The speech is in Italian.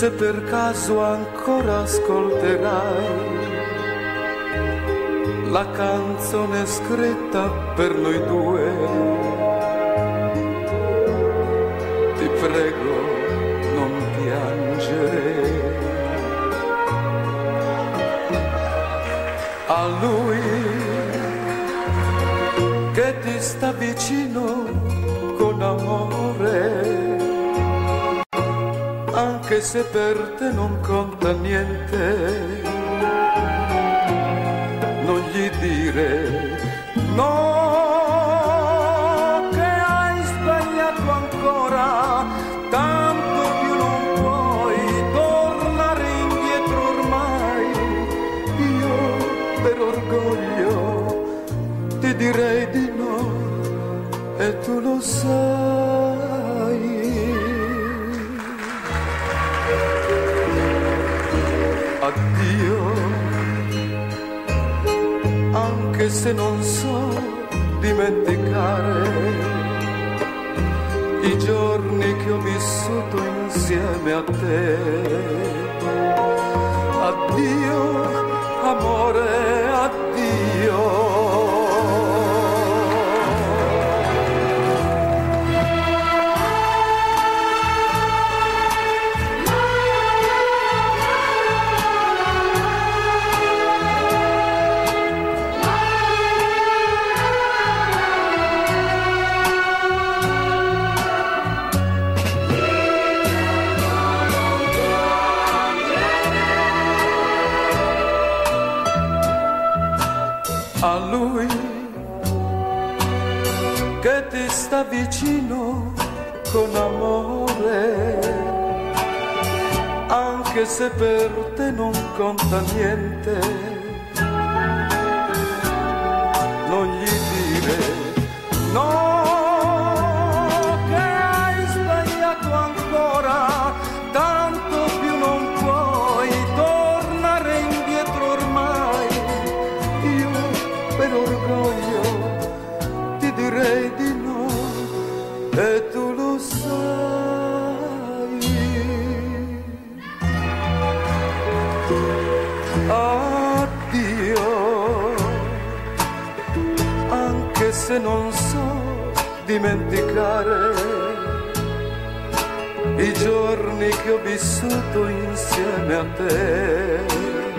se per caso ancora ascolterai la canzone scritta per noi due. Ti prego, non piangere. A lui che ti sta vicino con amore, anche se per te non conta niente. Dire no che hai sbagliato ancora tanto più non puoi tornare indietro ormai. Io per orgoglio ti direi di no e tu lo sai addio anche se non so dimenticare i giorni che ho vissuto insieme a te. Addio, amore, a lui che ti sta vicino con amore, anche se per te non conta niente, direi di no e tu lo sai. Addio, anche se non so dimenticare i giorni che ho vissuto insieme a te.